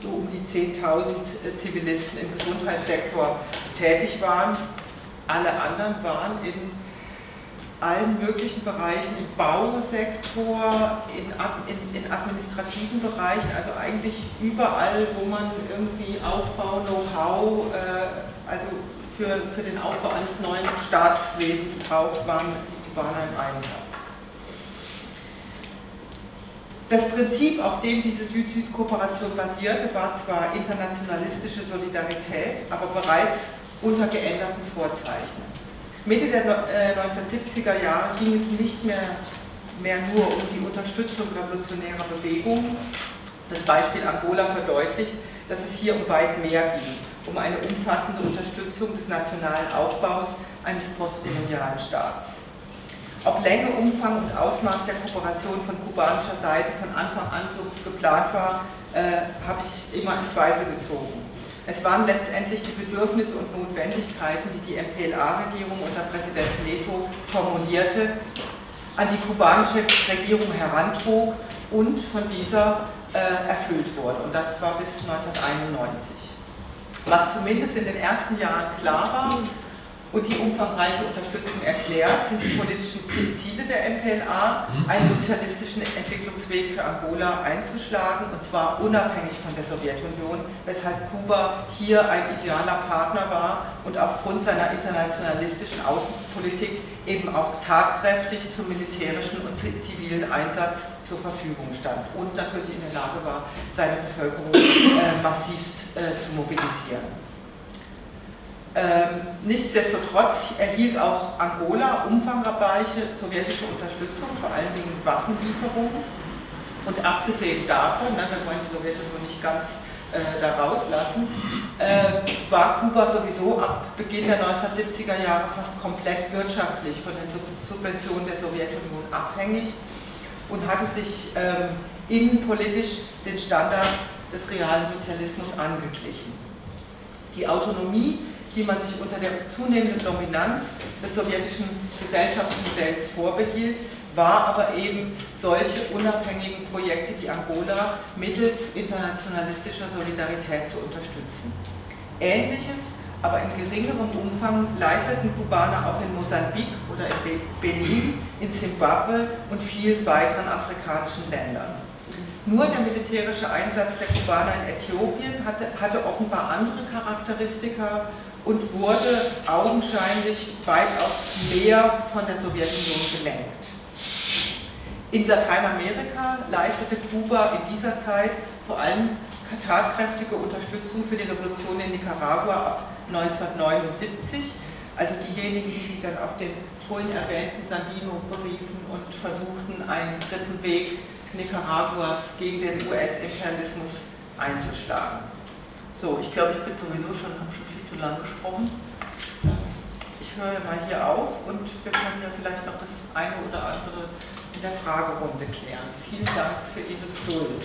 so um die 10.000 äh, Zivilisten im Gesundheitssektor tätig waren. Alle anderen waren in allen möglichen Bereichen, im Bausektor, in, in, in, administrativen Bereichen, also eigentlich überall, wo man irgendwie Aufbau, Know-how, äh, also für, für den Aufbau eines neuen Staatswesens braucht, waren die Kubaner im Einsatz. Das Prinzip, auf dem diese Süd-Süd-Kooperation basierte, war zwar internationalistische Solidarität, aber bereits unter geänderten Vorzeichen. Mitte der 1970er äh, Jahre ging es nicht mehr, mehr nur um die Unterstützung revolutionärer Bewegungen. Das Beispiel Angola verdeutlicht, dass es hier um weit mehr ging, um eine umfassende Unterstützung des nationalen Aufbaus eines postkolonialen Staats. Ob Länge, Umfang und Ausmaß der Kooperation von kubanischer Seite von Anfang an so geplant war, äh, habe ich immer in Zweifel gezogen. Es waren letztendlich die Bedürfnisse und Notwendigkeiten, die die MPLA-Regierung unter Präsident Neto formulierte, an die kubanische Regierung herantrug und von dieser äh, erfüllt wurde. Und das war bis 1991. Was zumindest in den ersten Jahren klar war, und die umfangreiche Unterstützung erklärt, sind die politischen Ziele der MPLA, einen sozialistischen Entwicklungsweg für Angola einzuschlagen, und zwar unabhängig von der Sowjetunion, weshalb Kuba hier ein idealer Partner war und aufgrund seiner internationalistischen Außenpolitik eben auch tatkräftig zum militärischen und zivilen Einsatz zur Verfügung stand und natürlich in der Lage war, seine Bevölkerung äh, massivst äh, zu mobilisieren. Ähm, nichtsdestotrotz erhielt auch Angola umfangreiche sowjetische Unterstützung, vor allen Dingen Waffenlieferungen. Und abgesehen davon, ne, wir wollen die Sowjetunion nicht ganz äh, da rauslassen, äh, war Kuba sowieso ab Beginn der 1970er Jahre fast komplett wirtschaftlich von den Subventionen der Sowjetunion abhängig und hatte sich ähm, innenpolitisch den Standards des realen Sozialismus angeglichen. Die Autonomie die man sich unter der zunehmenden Dominanz des sowjetischen Gesellschaftsmodells vorbehielt, war aber eben solche unabhängigen Projekte wie Angola mittels internationalistischer Solidarität zu unterstützen. Ähnliches, aber in geringerem Umfang leisteten Kubaner auch in Mosambik oder in Benin, in Zimbabwe und vielen weiteren afrikanischen Ländern. Nur der militärische Einsatz der Kubaner in Äthiopien hatte, hatte offenbar andere Charakteristika und wurde augenscheinlich weitaus mehr von der Sowjetunion gelenkt. In Lateinamerika leistete Kuba in dieser Zeit vor allem tatkräftige Unterstützung für die Revolution in Nicaragua ab 1979, also diejenigen, die sich dann auf den vorhin erwähnten Sandino beriefen und versuchten, einen dritten Weg Nicaraguas gegen den US-Imperialismus einzuschlagen. So, ich glaube, ich bin sowieso schon, schon viel zu lang gesprochen. Ich höre mal hier auf und wir können ja vielleicht noch das eine oder andere in der Fragerunde klären. Vielen Dank für Ihre Geduld.